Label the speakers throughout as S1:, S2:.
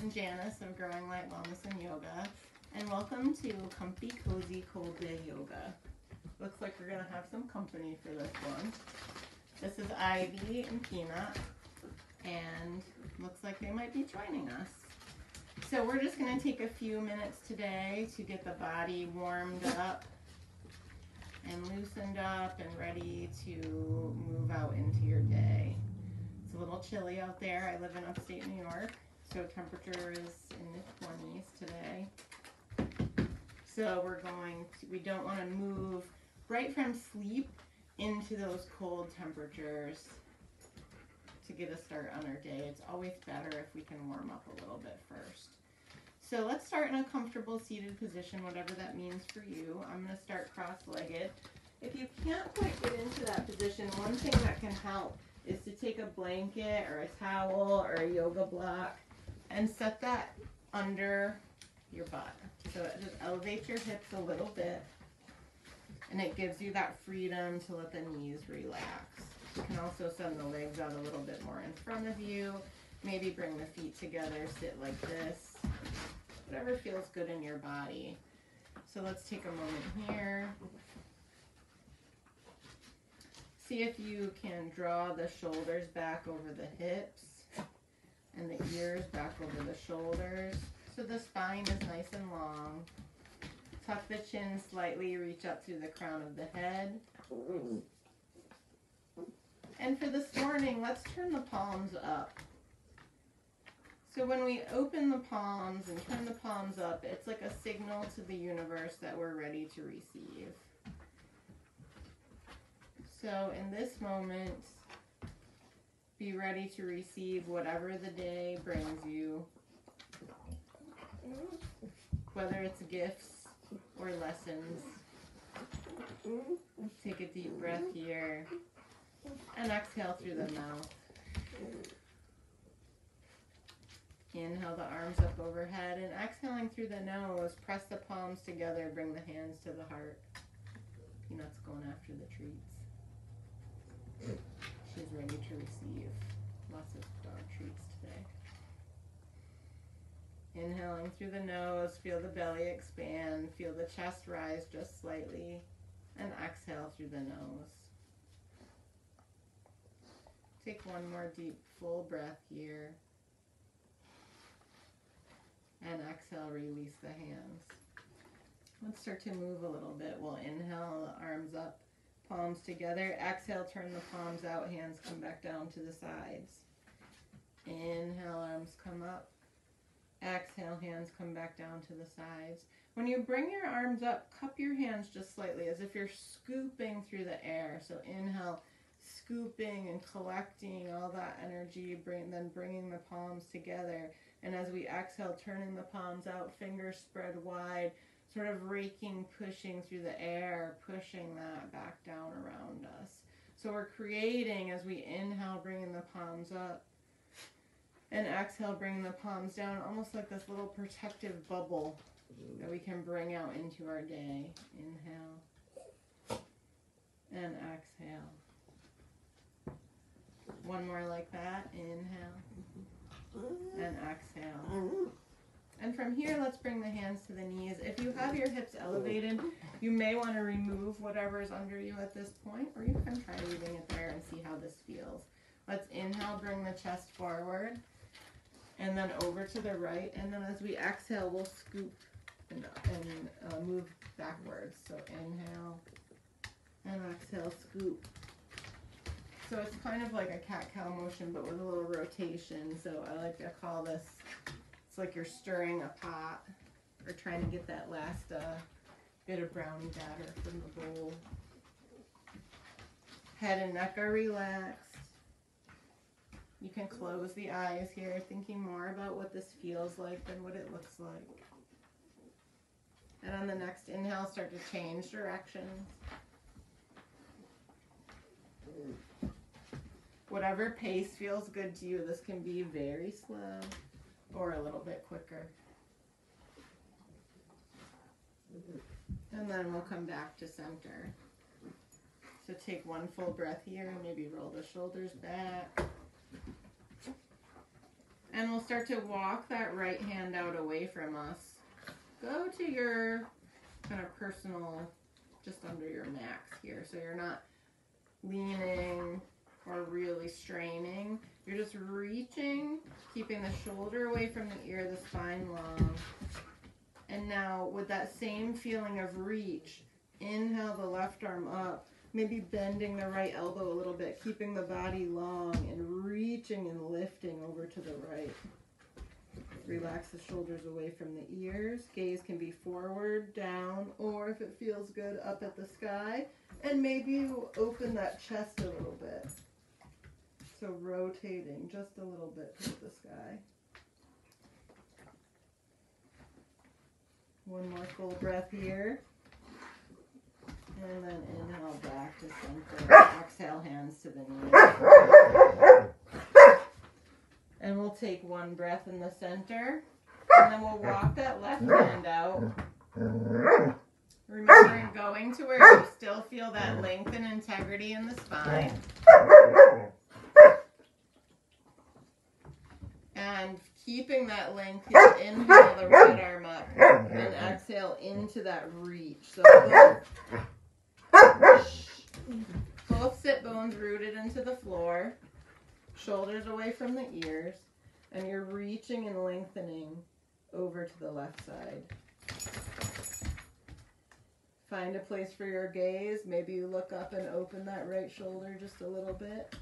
S1: And Janis of Growing Light Wellness and Yoga, and welcome to Comfy Cozy Cold Day Yoga. Looks like we're gonna have some company for this one. This is Ivy and Peanut, and looks like they might be joining us. So we're just gonna take a few minutes today to get the body warmed up and loosened up and ready to move out into your day. It's a little chilly out there. I live in upstate New York, so temperature is in the 20s today. So we're going to, we don't want to move right from sleep into those cold temperatures to get a start on our day. It's always better if we can warm up a little bit first. So let's start in a comfortable seated position, whatever that means for you. I'm going to start cross-legged. If you can't quite get into that position, one thing that can help is to take a blanket or a towel or a yoga block and set that under your butt. So it just elevates your hips a little bit and it gives you that freedom to let the knees relax. You can also send the legs out a little bit more in front of you. Maybe bring the feet together, sit like this. Whatever feels good in your body. So let's take a moment here. See if you can draw the shoulders back over the hips and the ears back over the shoulders. So the spine is nice and long. Tuck the chin slightly, reach up through the crown of the head. And for this morning, let's turn the palms up. So when we open the palms and turn the palms up, it's like a signal to the universe that we're ready to receive. So in this moment, be ready to receive whatever the day brings you, whether it's gifts or lessons. Take a deep breath here and exhale through the mouth. Inhale the arms up overhead and exhaling through the nose, press the palms together, bring the hands to the heart. Peanut's going after the treats. Ready to receive lots of dog treats today. Inhaling through the nose, feel the belly expand, feel the chest rise just slightly, and exhale through the nose. Take one more deep, full breath here. And exhale, release the hands. Let's start to move a little bit. We'll inhale, arms up, palms together. Exhale, turn the palms out, hands come back down to the sides. Inhale, arms come up. Exhale, hands come back down to the sides. When you bring your arms up, cup your hands just slightly as if you're scooping through the air. So inhale, scooping and collecting all that energy, bring, then bringing the palms together. And as we exhale, turning the palms out, fingers spread wide, sort of raking, pushing through the air, pushing that back down around us. So we're creating as we inhale, bringing the palms up, and exhale, bringing the palms down, almost like this little protective bubble that we can bring out into our day. Inhale and exhale. One more like that. Inhale and exhale. And from here, let's bring the hands to the knees. If you have your hips elevated, you may want to remove whatever is under you at this point, or you can try leaving it there and see how this feels. Let's inhale, bring the chest forward, and then over to the right. And then as we exhale, we'll scoop and, and uh, move backwards. So inhale, and exhale, scoop. So it's kind of like a cat-cow motion, but with a little rotation. So I like to call this it's like you're stirring a pot or trying to get that last uh, bit of brownie batter from the bowl. Head and neck are relaxed. You can close the eyes here, thinking more about what this feels like than what it looks like. And on the next inhale, start to change directions. Whatever pace feels good to you, this can be very slow or a little bit quicker. And then we'll come back to center. So take one full breath here, and maybe roll the shoulders back. And we'll start to walk that right hand out away from us. Go to your kind of personal, just under your max here. So you're not leaning or really straining. You're just reaching, keeping the shoulder away from the ear, the spine long. And now, with that same feeling of reach, inhale the left arm up, maybe bending the right elbow a little bit, keeping the body long and reaching and lifting over to the right. Relax the shoulders away from the ears. Gaze can be forward, down, or if it feels good, up at the sky. And maybe open that chest a little bit. Rotating just a little bit toward the sky. One more full breath here. And then inhale back to center. Exhale, hands to the knees. And we'll take one breath in the center. And then we'll walk that left hand out. Remembering going to where you still feel that length and integrity in the spine. And keeping that length here, inhale the right arm up and exhale into that reach. So both, both sit bones rooted into the floor, shoulders away from the ears, and you're reaching and lengthening over to the left side. Find a place for your gaze. Maybe you look up and open that right shoulder just a little bit.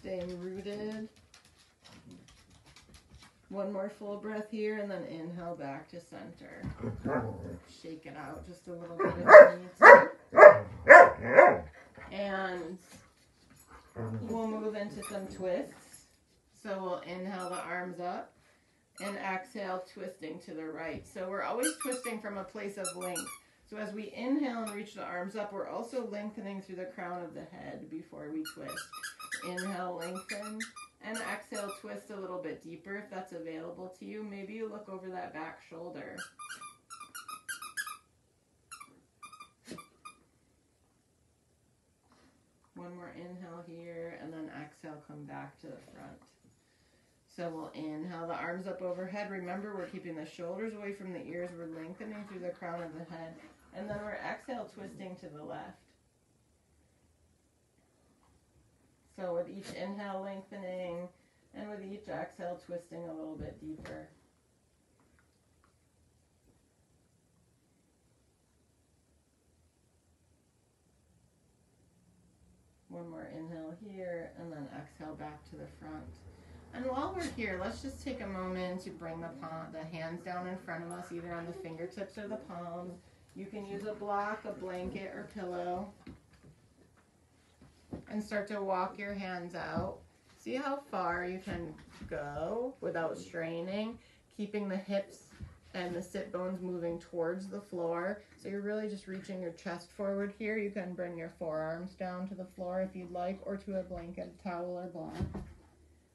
S1: Staying rooted. One more full breath here and then inhale back to center. Shake it out just a little bit. And we'll move into some twists. So we'll inhale the arms up and exhale, twisting to the right. So we're always twisting from a place of length. So as we inhale and reach the arms up, we're also lengthening through the crown of the head before we twist. Inhale, lengthen, and exhale, twist a little bit deeper if that's available to you. Maybe you look over that back shoulder. One more inhale here, and then exhale, come back to the front. So we'll inhale the arms up overhead. Remember, we're keeping the shoulders away from the ears. We're lengthening through the crown of the head. And then we're exhale, twisting to the left. So with each inhale, lengthening, and with each exhale, twisting a little bit deeper. One more inhale here, and then exhale back to the front. And while we're here, let's just take a moment to bring the palm, the hands down in front of us, either on the fingertips or the palms. You can use a block, a blanket, or pillow. And start to walk your hands out. See how far you can go without straining, keeping the hips and the sit bones moving towards the floor. So you're really just reaching your chest forward here. You can bring your forearms down to the floor if you'd like, or to a blanket, towel, or block.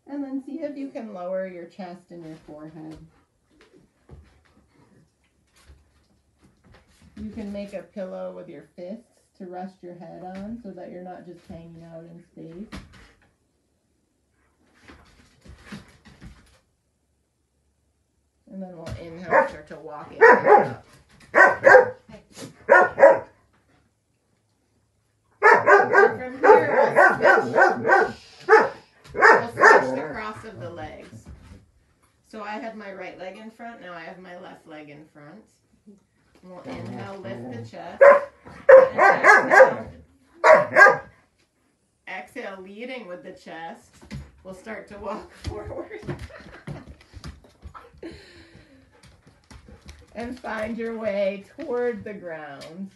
S1: And then see if you can lower your chest and your forehead. You can make a pillow with your fists to rest your head on so that you're not just hanging out in space. And then we'll inhale, start to walk it up. From here, we'll switch. We'll switch the cross of the legs. So I have my right leg in front, now I have my left leg in front. We'll inhale, lift the chest. Exhale, leading with the chest. We'll start to walk forward. and find your way toward the ground.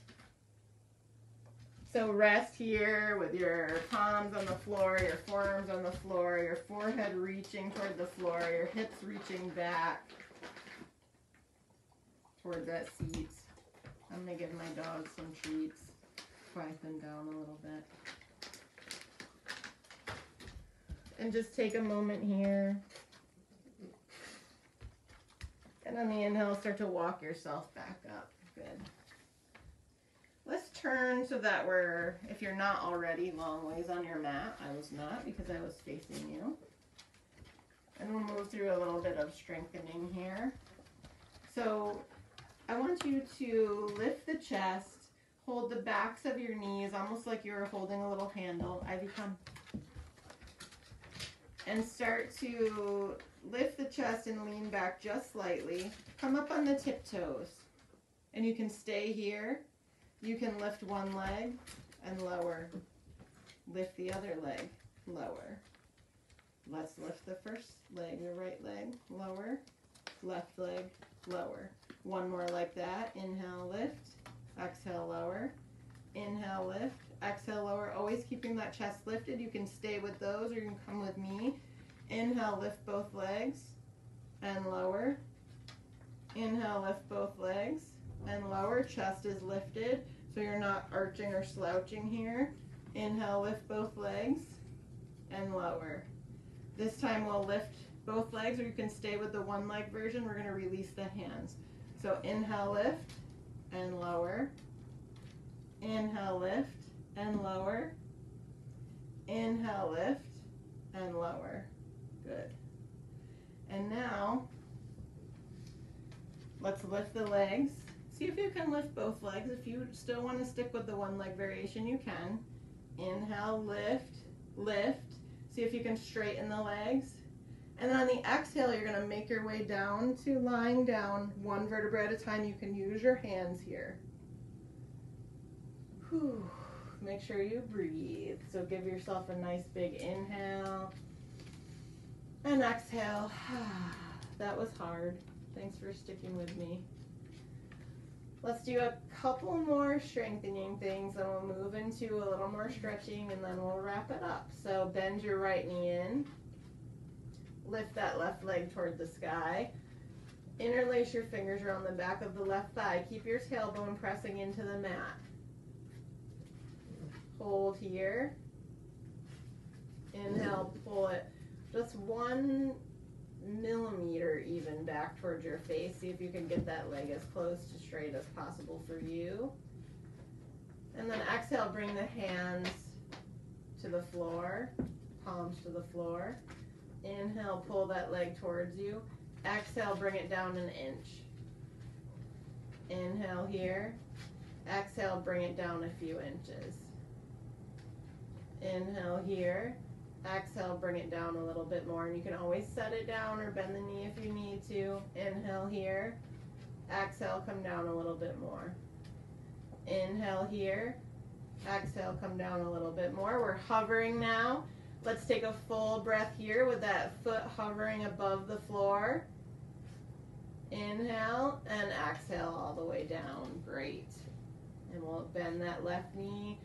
S1: So rest here with your palms on the floor, your forearms on the floor, your forehead reaching toward the floor, your hips reaching back toward that seat. I'm gonna give my dog some treats, quiet them down a little bit. And just take a moment here. And on the inhale, start to walk yourself back up. Good. Let's turn so that we're, if you're not already long ways on your mat, I was not because I was facing you. And we'll move through a little bit of strengthening here. So I want you to lift the chest, hold the backs of your knees almost like you're holding a little handle. Ivy, come. And start to lift the chest and lean back just slightly. Come up on the tiptoes. And you can stay here you can lift one leg and lower. Lift the other leg, lower. Let's lift the first leg, your right leg, lower. Left leg, lower. One more like that. Inhale, lift. Exhale, lower. Inhale, lift. Exhale, lower. Always keeping that chest lifted. You can stay with those or you can come with me. Inhale, lift both legs and lower. Inhale, lift both legs and lower. Chest is lifted, so you're not arching or slouching here. Inhale, lift both legs and lower. This time we'll lift both legs, or you can stay with the one leg version. We're going to release the hands. So inhale, lift and lower. Inhale, lift and lower. Inhale, lift and lower. Good. And now, let's lift the legs See if you can lift both legs. If you still want to stick with the one leg variation, you can. Inhale, lift, lift. See if you can straighten the legs. And then on the exhale, you're to make your way down to lying down one vertebra at a time. You can use your hands here. Whew. Make sure you breathe. So give yourself a nice big inhale and exhale. that was hard. Thanks for sticking with me. Let's do a couple more strengthening things and we'll move into a little more stretching and then we'll wrap it up. So bend your right knee in. Lift that left leg toward the sky. Interlace your fingers around the back of the left thigh. Keep your tailbone pressing into the mat. Hold here. Inhale, pull it just one millimeter even back towards your face. See if you can get that leg as close to straight as possible for you. And then exhale, bring the hands to the floor, palms to the floor. Inhale, pull that leg towards you. Exhale, bring it down an inch. Inhale here. Exhale, bring it down a few inches. Inhale here. Exhale, bring it down a little bit more. And you can always set it down or bend the knee if you need to. Inhale here. Exhale, come down a little bit more. Inhale here. Exhale, come down a little bit more. We're hovering now. Let's take a full breath here with that foot hovering above the floor. Inhale and exhale all the way down. Great. And we'll bend that left knee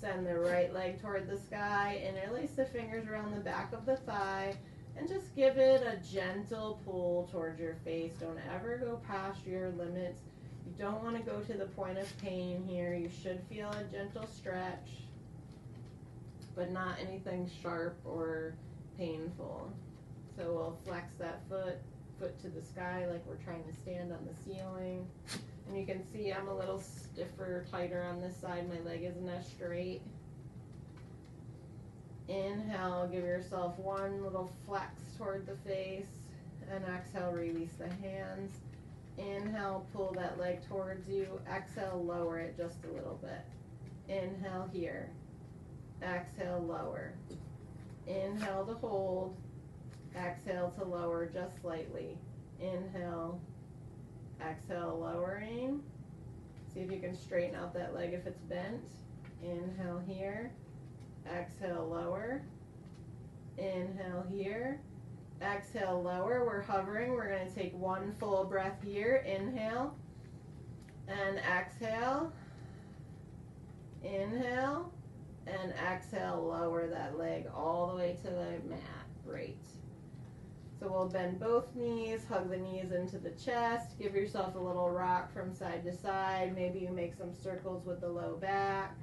S1: Send the right leg toward the sky. Interlace the fingers around the back of the thigh. And just give it a gentle pull towards your face. Don't ever go past your limits. You don't want to go to the point of pain here. You should feel a gentle stretch, but not anything sharp or painful. So we'll flex that foot, foot to the sky like we're trying to stand on the ceiling. And you can see I'm a little stiffer, tighter on this side. My leg isn't as straight. Inhale, give yourself one little flex toward the face. And exhale, release the hands. Inhale, pull that leg towards you. Exhale, lower it just a little bit. Inhale here. Exhale, lower. Inhale to hold. Exhale to lower just slightly. Inhale, Exhale, lowering. See if you can straighten out that leg if it's bent. Inhale here. Exhale, lower. Inhale here. Exhale, lower. We're hovering. We're going to take one full breath here. Inhale. And exhale. Inhale. And exhale, lower that leg all the way to the mat. Great. So we'll bend both knees, hug the knees into the chest, give yourself a little rock from side to side. Maybe you make some circles with the low back.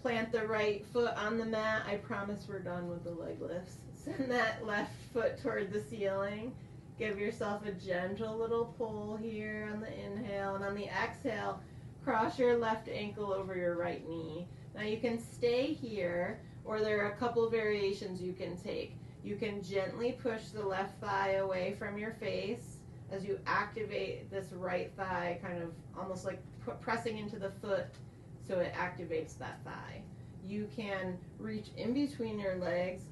S1: Plant the right foot on the mat. I promise we're done with the leg lifts. Send that left foot toward the ceiling. Give yourself a gentle little pull here on the inhale, and on the exhale, cross your left ankle over your right knee. Now you can stay here, or there are a couple variations you can take. You can gently push the left thigh away from your face as you activate this right thigh, kind of almost like pressing into the foot so it activates that thigh. You can reach in between your legs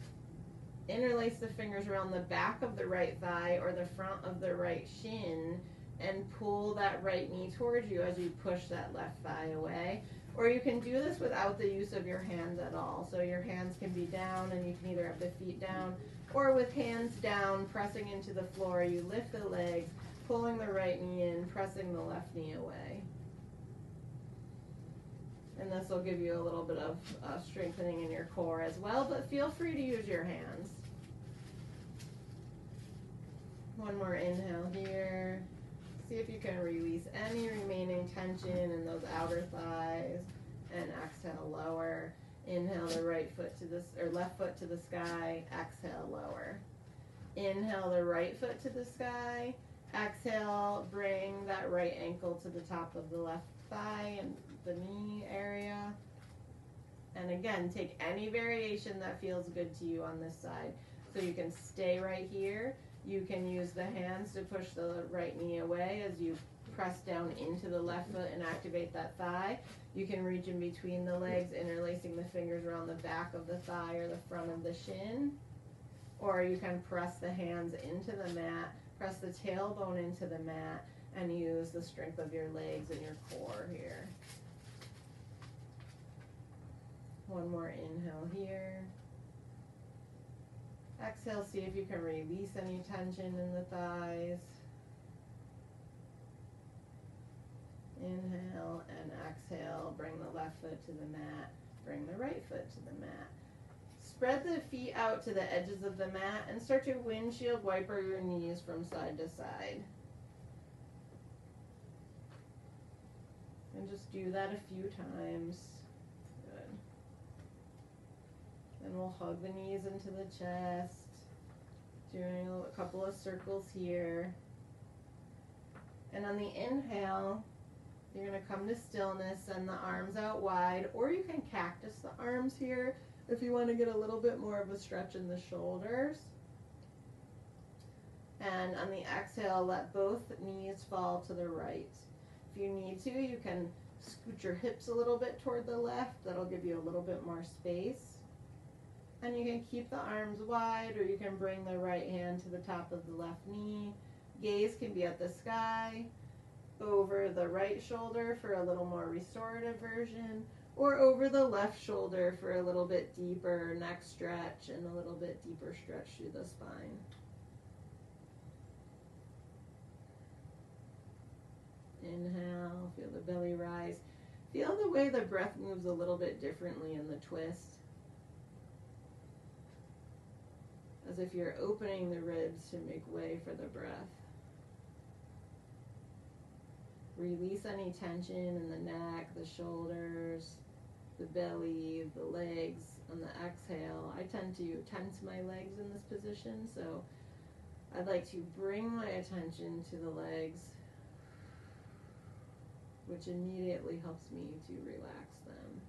S1: interlace the fingers around the back of the right thigh or the front of the right shin and pull that right knee towards you as you push that left thigh away. Or you can do this without the use of your hands at all. So your hands can be down and you can either have the feet down or with hands down, pressing into the floor, you lift the legs, pulling the right knee in, pressing the left knee away. And this will give you a little bit of uh, strengthening in your core as well, but feel free to use your hands. One more inhale here. See if you can release any remaining tension in those outer thighs. And exhale, lower. Inhale the right foot to this or left foot to the sky. Exhale, lower. Inhale the right foot to the sky. Exhale, bring that right ankle to the top of the left thigh and the knee area. And again, take any variation that feels good to you on this side. So you can stay right here you can use the hands to push the right knee away as you press down into the left foot and activate that thigh. You can reach in between the legs, interlacing the fingers around the back of the thigh or the front of the shin. Or you can press the hands into the mat, press the tailbone into the mat, and use the strength of your legs and your core here. One more inhale here. Exhale, see if you can release any tension in the thighs. Inhale and exhale. Bring the left foot to the mat. Bring the right foot to the mat. Spread the feet out to the edges of the mat and start to windshield wiper your knees from side to side. And just do that a few times. Then we'll hug the knees into the chest. Doing a couple of circles here. And on the inhale, you're going to come to stillness, send the arms out wide, or you can cactus the arms here if you want to get a little bit more of a stretch in the shoulders. And on the exhale, let both knees fall to the right. If you need to, you can scoot your hips a little bit toward the left. That'll give you a little bit more space. And you can keep the arms wide or you can bring the right hand to the top of the left knee. Gaze can be at the sky, over the right shoulder for a little more restorative version, or over the left shoulder for a little bit deeper neck stretch and a little bit deeper stretch through the spine. Inhale, feel the belly rise. Feel the way the breath moves a little bit differently in the twist. As if you're opening the ribs to make way for the breath. Release any tension in the neck, the shoulders, the belly, the legs. On the exhale, I tend to tense my legs in this position, so I'd like to bring my attention to the legs, which immediately helps me to relax them.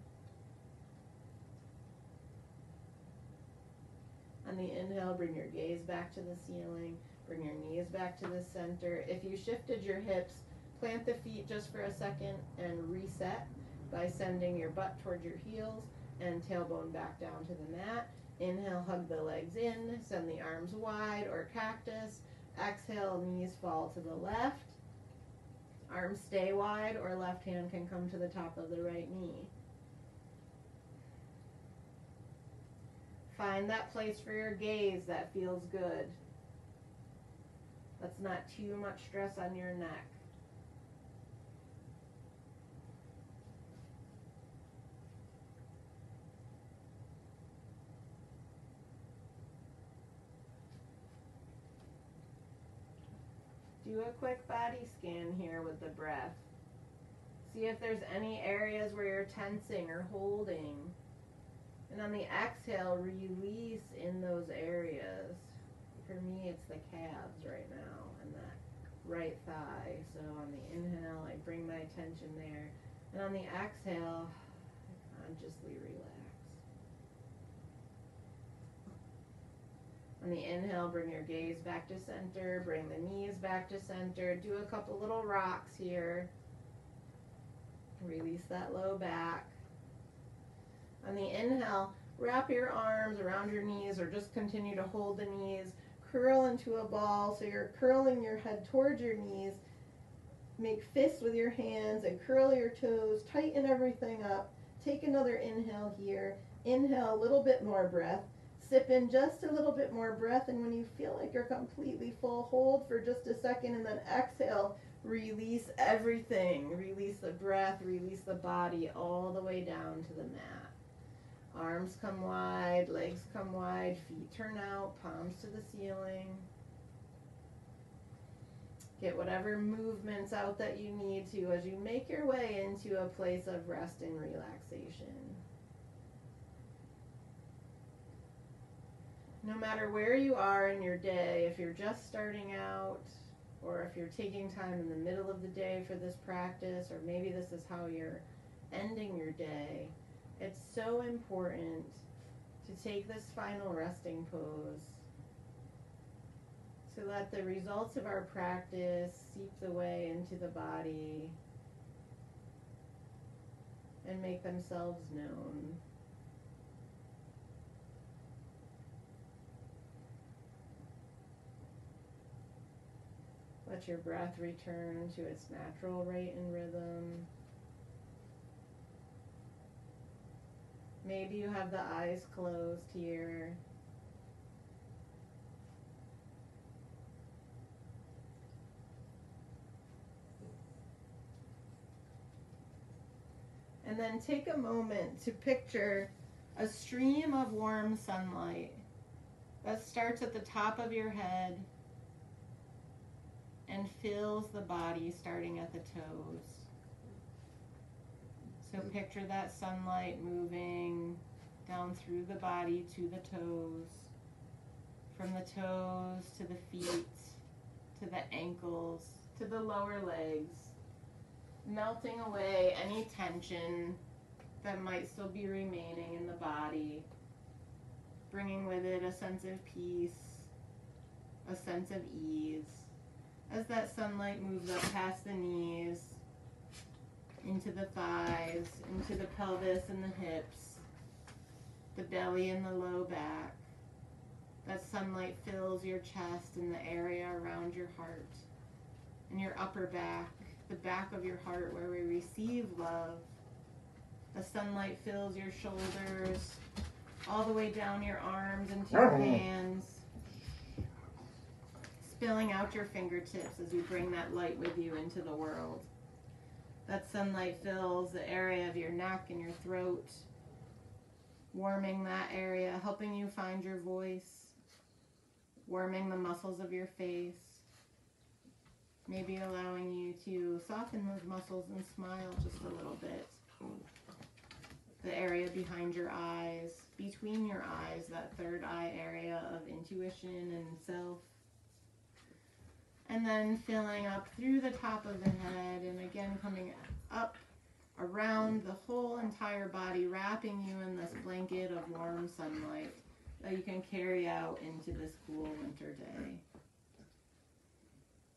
S1: On the inhale, bring your gaze back to the ceiling. Bring your knees back to the center. If you shifted your hips, plant the feet just for a second and reset by sending your butt towards your heels and tailbone back down to the mat. Inhale, hug the legs in, send the arms wide or cactus. Exhale, knees fall to the left. Arms stay wide or left hand can come to the top of the right knee. Find that place for your gaze that feels good. That's not too much stress on your neck. Do a quick body scan here with the breath. See if there's any areas where you're tensing or holding. And on the exhale, release in those areas. For me, it's the calves right now and that right thigh. So on the inhale, I bring my attention there. And on the exhale, I consciously relax. On the inhale, bring your gaze back to center, bring the knees back to center. Do a couple little rocks here. Release that low back. On the inhale, wrap your arms around your knees or just continue to hold the knees. Curl into a ball so you're curling your head towards your knees. Make fists with your hands and curl your toes. Tighten everything up. Take another inhale here. Inhale a little bit more breath sip in just a little bit more breath. And when you feel like you're completely full, hold for just a second and then exhale. Release everything. Release the breath, release the body all the way down to the mat. Arms come wide, legs come wide, feet turn out, palms to the ceiling. Get whatever movements out that you need to as you make your way into a place of rest and relaxation. no matter where you are in your day, if you're just starting out, or if you're taking time in the middle of the day for this practice, or maybe this is how you're ending your day, it's so important to take this final resting pose so that the results of our practice seep the way into the body and make themselves known. Let your breath return to its natural rate and rhythm. Maybe you have the eyes closed here. And then take a moment to picture a stream of warm sunlight that starts at the top of your head and fills the body starting at the toes. So picture that sunlight moving down through the body to the toes, from the toes to the feet, to the ankles, to the lower legs, melting away any tension that might still be remaining in the body, bringing with it a sense of peace, a sense of ease. As that sunlight moves up past the knees, into the thighs, into the pelvis and the hips, the belly and the low back. That sunlight fills your chest and the area around your heart and your upper back, the back of your heart where we receive love. The sunlight fills your shoulders, all the way down your arms into your oh. hands spilling out your fingertips as you bring that light with you into the world. That sunlight fills the area of your neck and your throat, warming that area, helping you find your voice, warming the muscles of your face, maybe allowing you to soften those muscles and smile just a little bit. The area behind your eyes, between your eyes, that third eye area of intuition and self and then filling up through the top of the head and again coming up around the whole entire body, wrapping you in this blanket of warm sunlight that you can carry out into this cool winter day.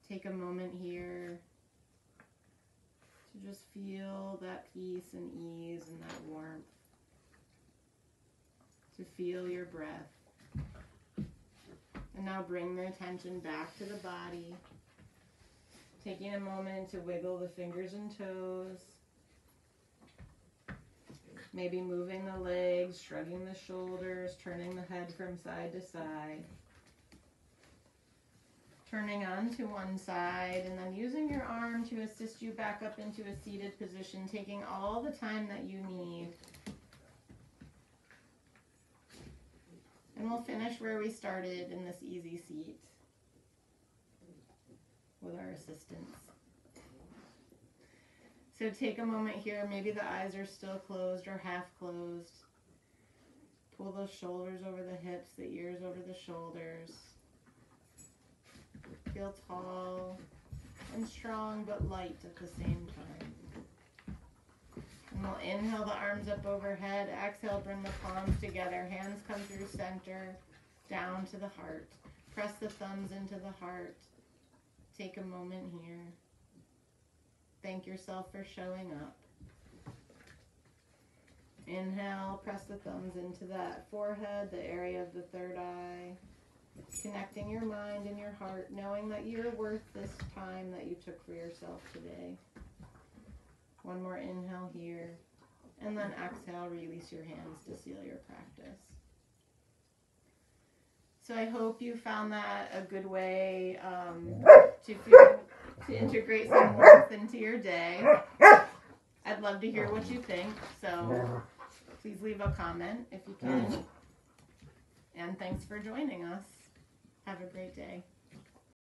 S1: Take a moment here to just feel that peace and ease and that warmth. To feel your breath. And now bring the attention back to the body. Taking a moment to wiggle the fingers and toes. Maybe moving the legs, shrugging the shoulders, turning the head from side to side. Turning onto one side and then using your arm to assist you back up into a seated position, taking all the time that you need And we'll finish where we started in this easy seat with our assistants. So take a moment here. Maybe the eyes are still closed or half closed. Pull those shoulders over the hips, the ears over the shoulders. feel tall and strong but light at the same time. And we'll inhale the arms up overhead. Exhale, bring the palms together. Hands come through center, down to the heart. Press the thumbs into the heart. Take a moment here. Thank yourself for showing up. Inhale, press the thumbs into that forehead, the area of the third eye. Connecting your mind and your heart, knowing that you're worth this time that you took for yourself today. One more inhale here. And then exhale, release your hands to seal your practice. So I hope you found that a good way um, to feel, to integrate some warmth into your day. I'd love to hear what you think. So please leave a comment if you can. And thanks for joining us. Have a great day.